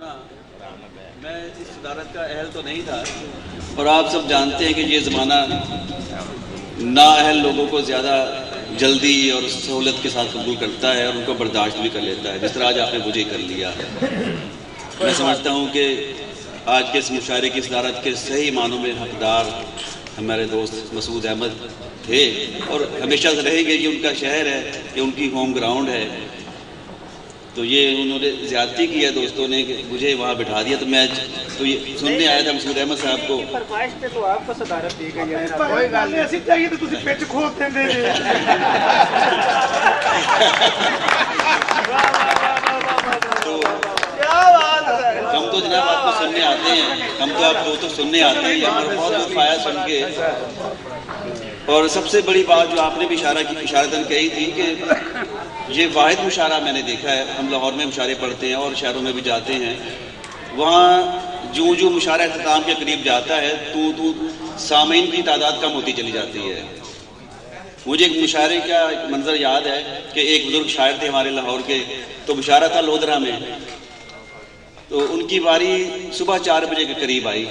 ہاں، میں اس صدارت کا اہل تو نہیں تھا، اور آپ سب جانتے ہیں کہ یہ زمانہ نااہل لوگوں کو زیادہ جلدی اور سہولت کے ساتھ قبول کرتا ہے اور ان کو برداشت بھی کر لیتا ہے، جس طرح آج آپ نے مجھے کر لیا۔ میں سمجھتا ہوں کہ آج کے اس مشاعرے کی صدارت کے صحیح معنوں میں حقدار ہمارے دوست مسعود احمد تھے، اور ہمیشہ سے رہیں گے یہ ان کا شہر ہے یہ ان کی ہوم گراؤنڈ ہے۔ تو یہ انہوں نے زیادتی کی ہے دوستوں نے کہ مجھے وہاں بٹھا دیا تو میں تو یہ سننے آیا تھا مسعود احمد صاحب کو۔ فرمائش پہ تو آپ کو صدارت دی گئی ہے۔ کوئی گل نہیں اسی چاہیے تو تسی پچ کھول دیں دے تو ہم تو جناب آپ کو سننے آتے ہیں ہم تو آپ کو تو سننے آتے ہیں ہمارا بہت لطف آیا سن کے۔ اور سب سے بڑی بات جو آپ نے بھی اشارہ کی اشارتاً کہی تھی کہ یہ واحد مشاعرہ میں نے دیکھا ہے، ہم لاہور میں مشاعرے پڑھتے ہیں اور شہروں میں بھی جاتے ہیں۔ وہاں جو جو مشاعرہ اختتام کے قریب جاتا ہے، تو تو سامعین کی تعداد کم ہوتی چلی جاتی ہے۔ مجھے ایک مشاعرے کا ایک منظر یاد ہے کہ ایک بزرگ شاعر تھے ہمارے لاہور کے، تو مشاعرہ تھا لودھرا میں۔ تو ان کی باری صبح چار بجے کے قریب آئی۔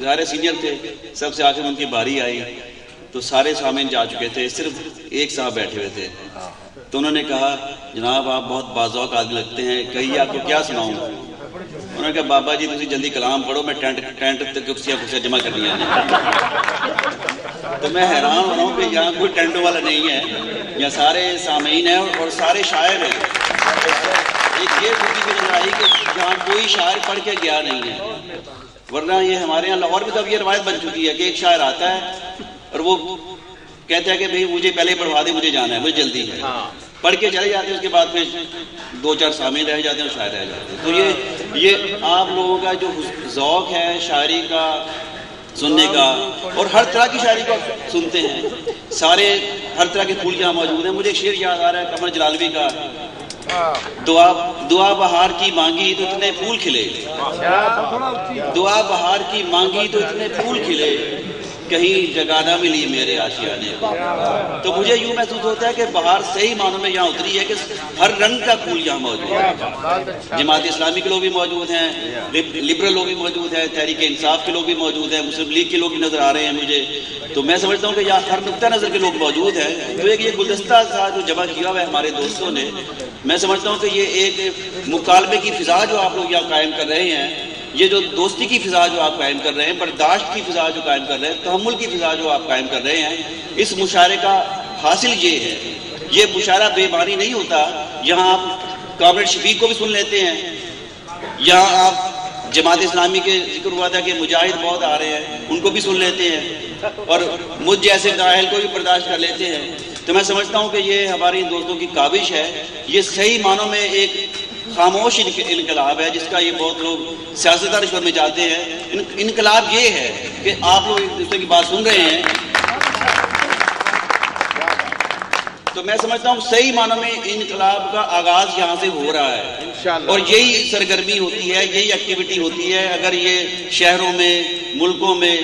ظاہر سینئر تھے، سب سے آخر ان کی باری آئی۔ تو سارے سامعین جا چکے تھے، صرف ایک صاحب بیٹھے ہوئے تھے۔ تو انہوں نے کہا، جناب، آپ بہت بازوق آدمی لگتے ہیں، کہیے آپ کو کیا سناؤں؟ انہوں نے کہا، بابا جی تھی جلدی کلام پڑھو، میں ٹینٹ ٹینٹ تک کرسیاں کرسیاں جمع کرنی ہیں۔ تو میں حیران ہو رہا ہوں کہ یہاں کوئی ٹینٹ والا نہیں ہے، یہاں سارے سامعین ہیں اور سارے شاعر ہیں۔ ایک یہ خوشی کی نظر آئی کہ یہاں کوئی شاعر پڑھ کے گیا نہیں ہے۔ ورنہ یہ ہمارے یہاں لاہور میں تو اب یہ روایت بن چکی ہے کہ ایک شاعر آتا ہے اور وہ کہتا ہے کہ بھئی مجھے پہلے پڑھوا دے مجھے جانا ہے مجھے جلدی ہے۔ پڑھ کے چلے جاتے ہیں اس کے بعد پھر دو چار سامنے رہ جاتے ہیں اور شاعر رہ جاتے ہیں۔ تو یہ یہ آپ لوگوں کا جو ذوق ہے شاعری کا سننے کا اور ہر طرح کی شاعری کو سنتے ہیں۔ سارے ہر طرح کے پھول یہاں موجود ہیں۔ مجھے شعر یاد آ رہا ہے قمر جلالوی کا۔ دعا دعا بہار کی مانگی تو اتنے پھول کھلے۔ دعا بہار کی مانگی تو اتنے پھول کھلے۔ کہیں جگہ نہ ملی میرے آشیانے کو تو مجھے یوں محسوس ہوتا ہے کہ بہار صحیح معنوں میں یہاں اتری ہے کہ ہر رنگ کا پھول یہاں موجود ہے۔ جماعت اسلامی کے لوگ بھی موجود ہیں لبرل لوگ بھی موجود ہیں، تحریک انصاف کے لوگ بھی موجود ہیں، مسلم لیگ کے لوگ بھی نظر آ رہے ہیں مجھے۔ تو میں سمجھتا ہوں کہ یہاں ہر نقطہ نظر کے لوگ موجود ہیں۔ تو ایک یہ گلدستہ تھا جو جمع کیا ہوا ہے ہمارے دوستوں نے، میں سمجھتا ہوں کہ یہ ایک مکالمے کی فضا جو آپ لوگ یہاں قائم کر رہے ہیں یہ جو دوستی کی فضا جو آپ قائم کر رہے ہیں، برداشت کی فضا جو قائم کر رہے ہیں، تحمل کی فضا جو آپ قائم کر رہے ہیں، اس مشاعرے کا حاصل یہ ہے۔ یہ مشاعرہ بے بانی نہیں ہوتا۔ یہاں آپ کامریڈ شفیق کو بھی سن لیتے ہیں۔ یہاں آپ جماعت اسلامی کے ذکر ہوا تھا کہ مجاہد بہت آ رہے ہیں، ان کو بھی سن لیتے ہیں۔ اور مجھ جیسے نااہل کو بھی برداشت کر لیتے ہیں۔ تو میں سمجھتا ہوں کہ یہ ہماری دوستوں کی کاوش ہے۔ یہ صحیح معنوں میں ایک خاموش انقلاب ہے جس کا یہ بہت لوگ سیاست رشوت میں جاتے ہیں۔ انقلاب یہ ہے کہ آپ لوگ ایک دوسرے کی بات سن رہے ہیں۔ تو میں سمجھتا ہوں صحیح معنوں میں انقلاب کا آغاز یہاں سے ہو رہا ہے۔ اور یہی سرگرمی ہوتی ہے یہی ایکٹیویٹی ہوتی ہے۔ اگر یہ شہروں میں ملکوں میں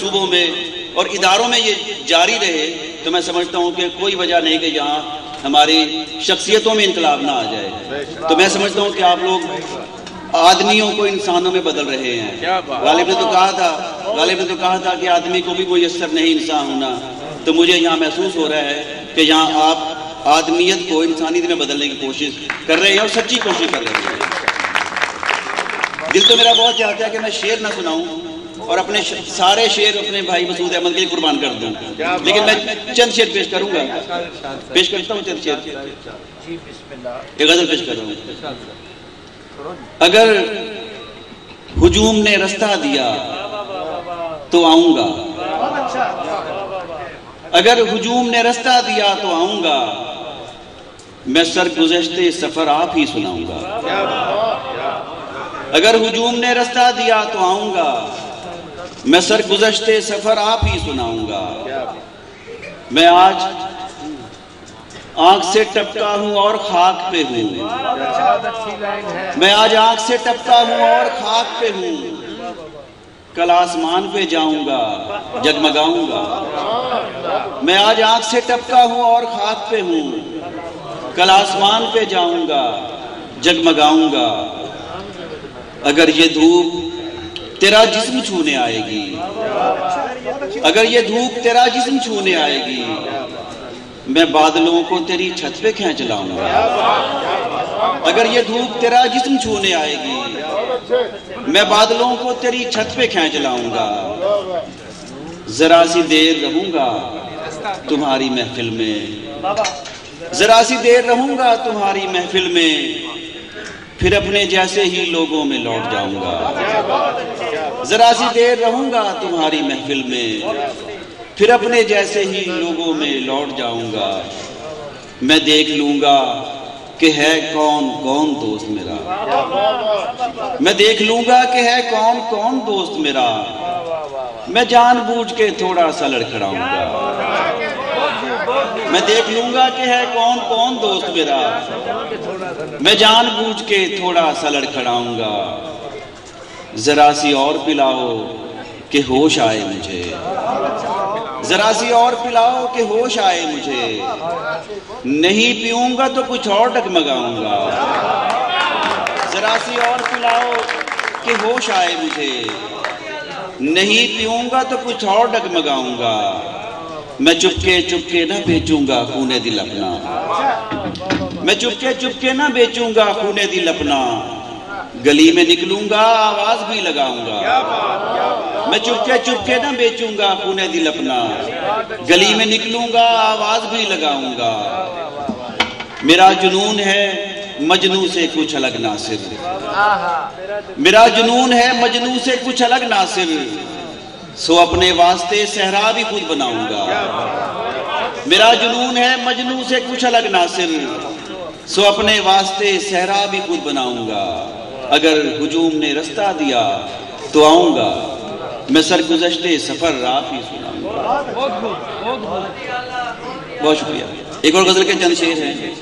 صوبوں میں اور اداروں میں یہ جاری رہے تو میں سمجھتا ہوں کہ کوئی وجہ نہیں کہ یہاں ہماری شخصیتوں میں انقلاب نہ آ جائے۔ تو میں سمجھتا ہوں کہ آپ لوگ آدمیوں کو انسانوں میں بدل رہے ہیں۔ غالب نے تو کہا تھا غالب نے تو کہا تھا کہ آدمی کو بھی میسر نہیں انسان ہونا۔ تو مجھے یہاں محسوس ہو رہا ہے کہ یہاں آپ آدمیت کو انسانیت میں بدلنے کی کوشش کر رہے ہیں اور سچی کوشش کر رہے ہیں۔ دل تو میرا بہت چاہتا ہے کہ میں شعر نہ سناؤں۔ اور اپنے سارے شعر اپنے بھائی مسعود احمد کے لیے قربان کر دوں۔ لیکن میں چند شعر پیش کروں گا۔ پیش کرتا ہوں چند شعر۔ ایک غزل پیش کر رہا ہوں اگر ہجوم نے رستہ دیا تو آؤں گا۔ اگر ہجوم نے رستہ دیا تو آؤں گا۔ میں سر گزشتے سفر آپ ہی سناؤں گا۔ اگر ہجوم نے رستہ دیا تو آؤں گا۔ میں سر گزشتے سفر آپ ہی سناؤں گا۔ میں آج آنکھ سے ٹپکا ہوں اور خاک پہ ہوں۔ میں آج آنکھ سے ٹپکا ہوں اور خاک پہ ہوں۔ کل آسمان پہ جاؤں گا، جگمگاؤں گا۔ میں آج آنکھ سے ٹپکا ہوں اور خاک پہ ہوں۔ کل آسمان پہ جاؤں گا، جگمگاؤں گا۔ اگر یہ دھوپ تیرا جسم چھونے آئے گی۔ اگر یہ دھوپ تیرا جسم چھونے آئے گی، میں بادلوں کو تیری چھت پہ کھینچ لاؤں گا۔ اگر یہ دھوپ تیرا جسم چھونے آئے گی، میں بادلوں کو تیری چھت پہ کھینچ لاؤں گا۔ ذرا سی دیر رہوں گا، تمہاری محفل میں۔ ذرا سی دیر رہوں گا، تمہاری محفل میں۔ پھر اپنے جیسے ہی لوگوں میں لوٹ جاؤں گا۔ ذرا سی دیر رہوں گا تمہاری محفل میں۔ پھر اپنے جیسے ہی لوگوں میں لوٹ جاؤں گا۔ میں دیکھ لوں گا کہ ہے کون کون دوست میرا۔ میں دیکھ لوں گا کہ ہے کون کون دوست میرا۔ میں جان بوجھ کے تھوڑا سا لڑکھڑاؤں گا۔ میں دیکھ لوں گا کہ ہے کون کون دوست میرا۔ میں جان بوجھ کے تھوڑا سا لڑکھڑاؤں گا۔ ذرا سی اور پلاؤ کہ ہوش آئے مجھے۔ ذرا سی اور پلاؤ کہ ہوش آئے مجھے۔ نہیں پیوں گا تو کچھ اور ڈگمگاؤں گا۔ ذرا سی اور پلاؤ کہ ہوش آئے مجھے۔ نہیں پیوں گا تو کچھ اور ڈگمگاؤں گا۔ میں چپکے چپکے نہ بیچوں گا خونے دل اپنا۔ میں چپکے چپکے نہ بیچوں گا خونے دل اپنا۔ گلی میں نکلوں گا، آواز بھی لگاؤں گا۔ میں چپکے چپکے نہ بیچوں گا خونے دل اپنا۔ گلی میں نکلوں گا، آواز بھی لگاؤں گا۔ میرا جنون ہے مجنو سے کچھ الگ ناصر۔ میرا جنون ہے مجنو سے کچھ الگ ناصر۔ سو اپنے واسطے صحرا بھی خود بناؤں گا۔ میرا جنون ہے مجنو سے کچھ الگ ناصر۔ سو اپنے واسطے صحرا بھی خود بناؤں گا۔ اگر ہجوم نے رستہ دیا تو آؤں گا۔ میں سرگزشتے سفر راہ ہی سناؤں گا۔ بہت شکریہ۔ ایک اور غزل کے چند شیر ہیں۔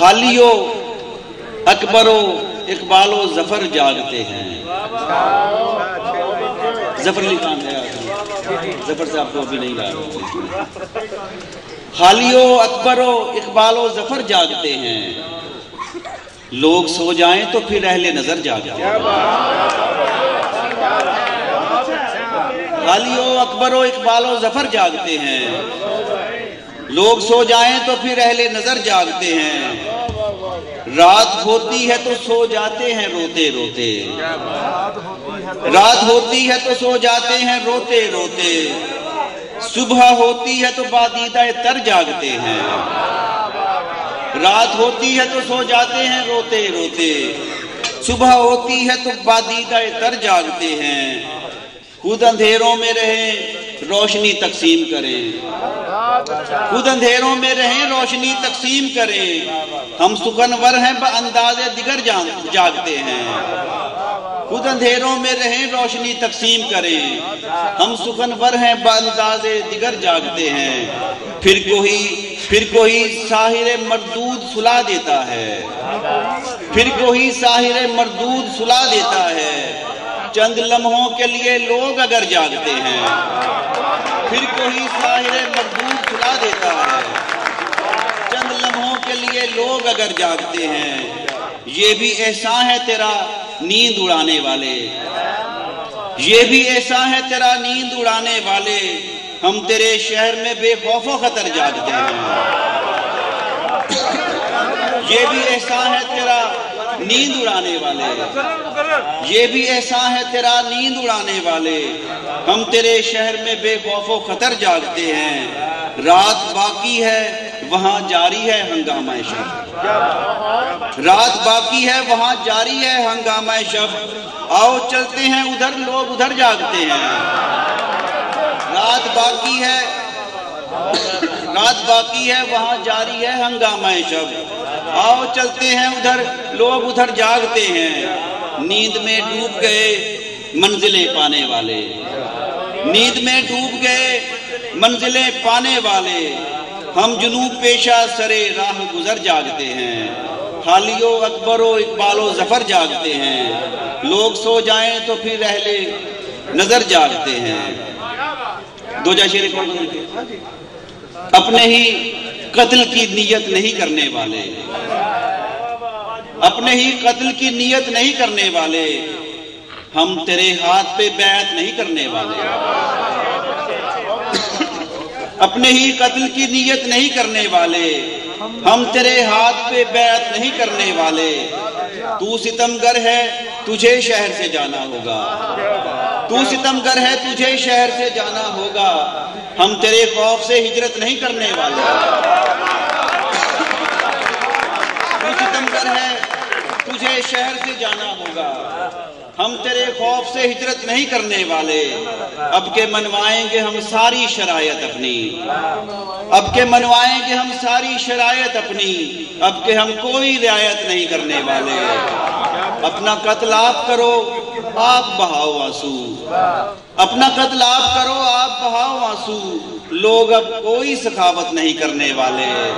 حالیو اکبرو اقبال و ظفر جاگتے ہیں۔ ظفر علی خان ہے۔ ظفر سے آپ کو ابھی نہیں لا حالیو اکبرو اقبال و ظفر جاگتے ہیں۔ لوگ سو جائیں تو پھر اہل نظر جاگتے ہیں۔ حالیو اکبرو اقبال و ظفر جاگتے ہیں۔ لوگ سو جائیں تو پھر اہل نظر جاگتے ہیں۔ رات ہوتی ہے تو سو جاتے ہیں روتے روتے۔ رات ہوتی ہے تو سو جاتے ہیں روتے روتے۔ صبح ہوتی ہے تو بادیدہ تر جاگتے ہیں۔ رات ہوتی ہے تو سو جاتے ہیں روتے روتے۔ صبح ہوتی ہے تو بادیدہ تر جاگتے ہیں۔ خود اندھیروں میں رہیں، روشنی تقسیم کریں۔ خود اندھیروں میں رہیں، روشنی تقسیم کریں۔ ہم سکنور ہیں انداز دیگر جاگتے ہیں۔ خود اندھیروں میں رہیں، روشنی تقسیم کریں۔ ہم سکنور ہیں انداز دیگر جاگتے ہیں۔ پھر کوئی پھر کوئی ساحر مردود سلا دیتا ہے۔ پھر کوئی ساحر مردود سلا دیتا ہے۔ چند لمحوں کے لیے لوگ اگر جاگتے ہیں۔ پھر کوئی ساحر مردود دیتا ہے چند لمحوں کے لیے لوگ اگر جاگتے ہیں، یہ بھی ایسا ہے تیرا نیند اڑانے والے۔ یہ بھی ایسا ہے تیرا نیند اڑانے والے۔ ہم تیرے شہر میں بے خوف و خطر جاگتے ہیں۔ یہ بھی ایسا ہے تیرا نیند اڑانے والے۔ یہ بھی ایسا ہے تیرا نیند اڑانے والے۔ ہم تیرے شہر میں بے خوف و خطر جاگتے ہیں۔ رات باقی ہے، وہاں جاری ہے ہنگامہ شب۔ رات باقی ہے، وہاں جاری ہے ہنگامہ شب۔ آؤ چلتے ہیں، ادھر لوگ ادھر جاگتے ہیں۔ رات باقی ہے، رات باقی ہے، وہاں جاری ہے ہنگامہ شب۔ آؤ چلتے ہیں، ادھر لوگ ادھر جاگتے ہیں۔ نیند میں ڈوب گئے منزلیں پانے والے۔ نیند میں ڈوب گئے منزلیں پانے والے، ہم جنوب پیشہ سرے راہ گزر جاگتے ہیں۔ حالیو اکبر و اقبال و ظفر جاگتے ہیں۔ لوگ سو جائیں تو پھر اہل نظر جاگتے ہیں۔ دو جا شیر اپنے ہی قتل کی نیت نہیں کرنے والے۔ اپنے ہی قتل کی نیت نہیں کرنے والے۔ ہم تیرے ہاتھ پہ بیعت نہیں کرنے والے۔ اپنے ہی قتل کی نیت نہیں کرنے والے۔ ہم تیرے ہاتھ پہ بیعت نہیں کرنے والے۔ تو ستمگر ہے تجھے شہر سے جانا ہوگا۔ تو ستمگر ہے تجھے شہر سے جانا ہوگا۔ ہم تیرے خوف سے ہجرت نہیں کرنے والے۔ تو ستمگر ہے تجھے شہر سے جانا ہوگا۔ ہم تیرے خوف سے ہجرت نہیں کرنے والے۔ اب کے منوائیں گے ہم ساری شرائط اپنی۔ اب کے منوائیں گے ہم ساری شرائط اپنی۔ اب کے ہم کوئی رعایت نہیں کرنے والے۔ اپنا قتل آپ کرو، آپ بہاؤ آنسو۔ اپنا قتل آپ کرو، آپ بہاؤ آنسو۔ لوگ اب کوئی سخاوت نہیں کرنے والے۔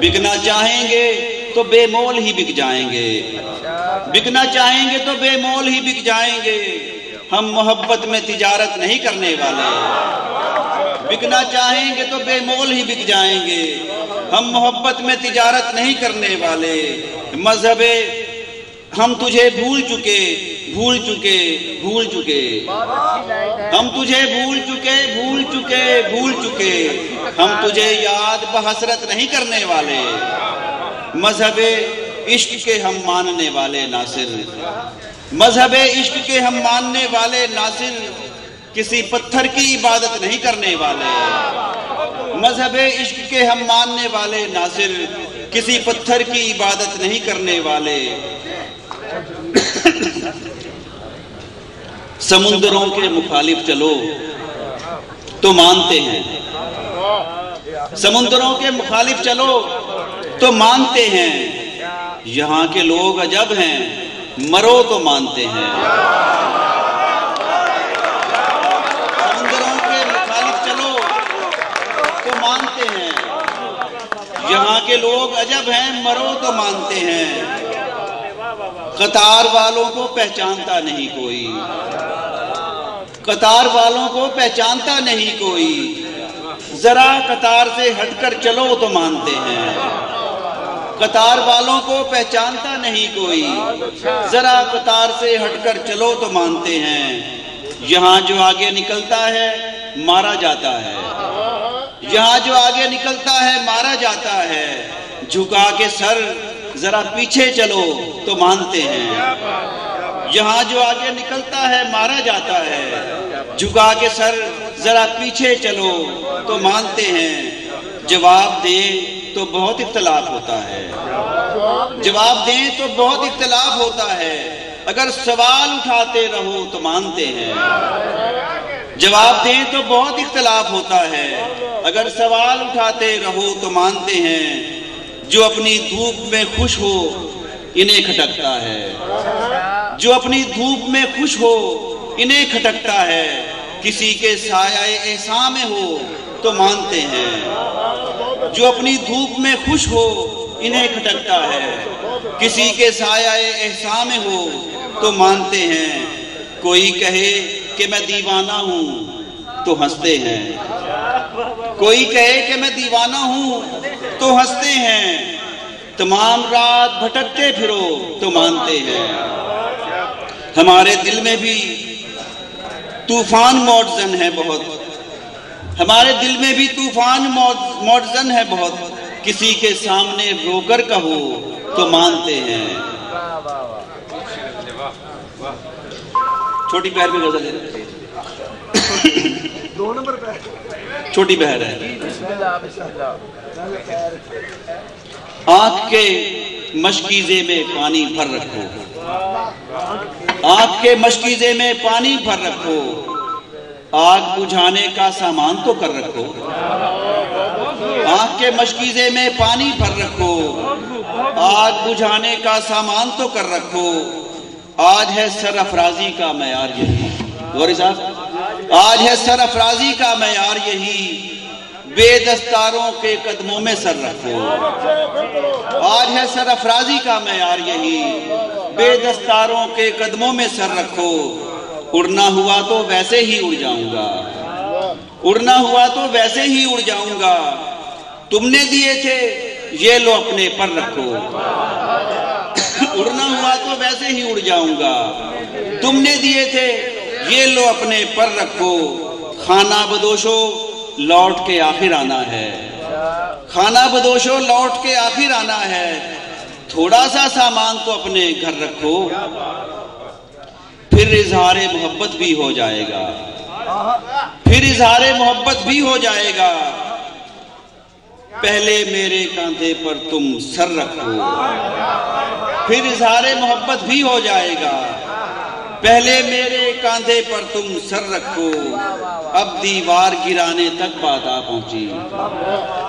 بکنا چاہیں گے تو بے مول ہی بک جائیں گے۔ بکنا چاہیں گے تو بے مول ہی بک جائیں گے۔ ہم محبت میں تجارت نہیں کرنے والے۔ بکنا چاہیں گے تو بے مول ہی بک جائیں گے۔ ہم محبت میں تجارت نہیں کرنے والے۔ مذہب، ہم تجھے بھول چکے بھول چکے بھول چکے۔ ہم تجھے بھول چکے بھول چکے بھول چکے۔ ہم تجھے یاد بحسرت نہیں کرنے والے۔ مذہب عشق کے ہم ماننے والے ناصر۔ مذہب عشق کے ہم ماننے والے ناصر کسی پتھر کی عبادت نہیں کرنے والے۔ مذہب عشق کے ہم ماننے والے ناصر کسی پتھر کی عبادت نہیں کرنے والے۔ سمندروں کے مخالف چلو، تو مانتے ہیں۔ سمندروں کے مخالف چلو تو مانتے ہیں۔ یہاں کے لوگ عجب ہیں۔ مرو تو مانتے ہیں۔ سمندروں کے مخالف چلو۔ تو مانتے ہیں۔ یہاں کے لوگ عجب ہیں۔ مرو تو مانتے ہیں۔ قطار والوں کو پہچانتا نہیں کوئی۔ قطار والوں کو پہچانتا نہیں کوئی۔ ذرا قطار سے ہٹ کر چلو تو مانتے ہیں۔ قطار والوں کو پہچانتا نہیں کوئی۔ ذرا قطار سے ہٹ کر چلو تو مانتے ہیں۔ یہاں جو آگے نکلتا ہے، مارا جاتا ہے۔ یہاں جو آگے نکلتا ہے، مارا جاتا ہے۔ جھکا کے سر ذرا پیچھے چلو تو مانتے ہیں۔ یہاں جو آگے نکلتا ہے، مارا جاتا ہے۔ جھکا کے سر ذرا پیچھے چلو تو مانتے ہیں۔ جواب دیں تو بہت اختلاف ہوتا ہے۔ جواب دیں تو بہت اختلاف ہوتا ہے۔ اگر سوال اٹھاتے رہو تو مانتے ہیں۔ جواب دیں تو بہت اختلاف ہوتا ہے۔ اگر سوال اٹھاتے رہو تو مانتے ہیں۔ جو اپنی دھوپ میں خوش ہو، انہیں کھٹکتا ہے۔ جو اپنی دھوپ میں خوش ہو، انہیں کھٹکتا ہے۔ کسی کے سایہ احسان میں ہو تو مانتے ہیں۔ جو اپنی دھوپ میں خوش ہو، انہیں کھٹکتا ہے۔ کسی کے سایہ احسان میں ہو تو مانتے ہیں۔ کوئی کہے کہ میں دیوانہ ہوں تو ہنستے ہیں۔ کوئی کہے کہ میں دیوانہ ہوں تو ہنستے ہیں۔ تمام رات بھٹکتے پھرو تو مانتے ہیں۔ ہمارے دل میں بھی طوفان موڈزن ہے بہت۔ ہمارے دل میں بھی طوفان موڈزن ہے بہت۔ کسی کے سامنے رو کر کہو تو مانتے ہیں۔ چھوٹی پہر میں غزل ہے۔ دو نمبر پہ چھوٹی بہر ہے۔ آنکھ کے مشکیزے میں پانی بھر رکھو۔ آنکھ کے مشکیزے میں پانی بھر رکھو۔ آگ بجھانے کا سامان تو کر رکھو۔ آنکھ کے مشکیزے میں پانی بھر رکھو۔ آگ بجھانے کا سامان تو کر رکھو۔ آج ہے سر افرازی کا معیار یہی۔ غوری صاحب آج ہے سر افرازی کا معیار یہی۔ بے دستاروں کے قدموں میں سر رکھو۔ آج ہے سر افرازی کا معیار یہی۔ بے دستاروں کے قدموں میں سر رکھو۔ اڑنا ہوا تو ویسے ہی اڑ جاؤں گا۔ اڑنا ہوا تو ویسے ہی اڑ جاؤں گا۔ تم نے دیے تھے، یہ لو اپنے پر رکھو۔ اڑنا ہوا تو ویسے ہی اڑ جاؤں گا۔ تم نے دیے تھے، یہ لو اپنے پر رکھو۔ کھانا بدوشو، لوٹ کے آخر آنا ہے۔ کھانا بدوشو، لوٹ کے آخر آنا ہے۔ تھوڑا سا سامان تو اپنے گھر رکھو۔ پھر اظہار محبت بھی ہو جائے گا۔ پھر اظہار محبت بھی ہو جائے گا۔ پہلے میرے کاندھے پر تم سر رکھو۔ پھر اظہار محبت بھی ہو جائے گا۔ پہلے میرے کاندھے پر تم سر رکھو۔ اب دیوار گرانے تک بات آ پہنچی۔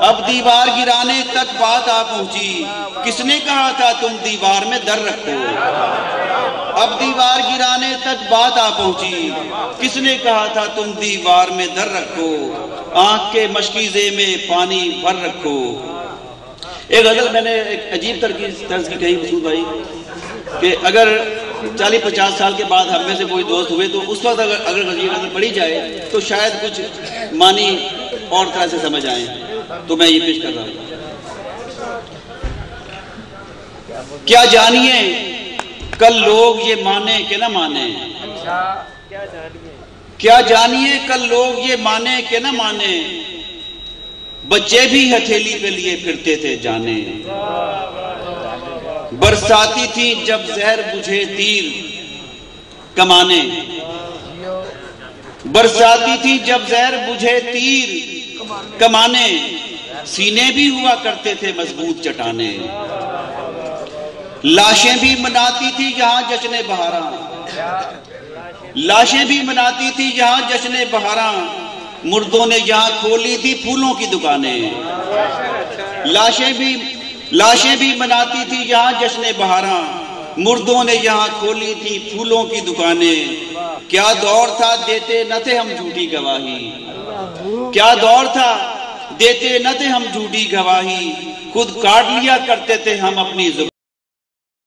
اب دیوار گرانے تک بات آ پہنچی۔ کس نے کہا تھا تم دیوار میں در رکھو؟ اب دیوار گرانے تک بات آ پہنچی۔ کس نے کہا تھا تم دیوار میں در رکھو؟ آنکھ کے مشکیزے میں پانی بھر رکھو۔ ایک غزل میں نے ایک عجیب طرز کی کہی مسعود بھائی، کہ اگر چالیس پچاس سال کے بعد ہم میں سے کوئی دوست ہوئے تو اس وقت اگر اگر غزیر غزل پڑھی جائے تو شاید کچھ معنی اور طرح سے سمجھ آئیں تو میں یہ پیش کر رہا ہوں۔ کیا جانیے؟ کل لوگ یہ مانے کہ نہ مانے کیا جانیے؟ کل لوگ یہ مانے کہ نہ مانے بچے بھی ہتھیلی پہ لیے پھرتے تھے جانے۔ برساتی تھی جب زہر بجھے تیر کمانے۔ برساتی تھی جب زہر بجھے تیر کمانے۔ سینے بھی ہوا کرتے تھے مضبوط چٹانے۔ لاشیں بھی مناتی تھی یہاں جشن بہاراں۔ لاشیں بھی مناتی تھی یہاں جشن بہاراں۔ مردوں نے یہاں کھولی تھی پھولوں کی دکانیں۔ لاشیں بھی لاشیں بھی مناتی تھی یہاں جشن بہاراں مردوں نے یہاں کھولی تھی پھولوں کی دکانیں۔ کیا دور تھا دیتے نہ تھے ہم جھوٹی گواہی۔ کیا دور تھا دیتے نہ تھے ہم جھوٹی گواہی۔ خود کاٹ لیا کرتے تھے ہم اپنی زبان۔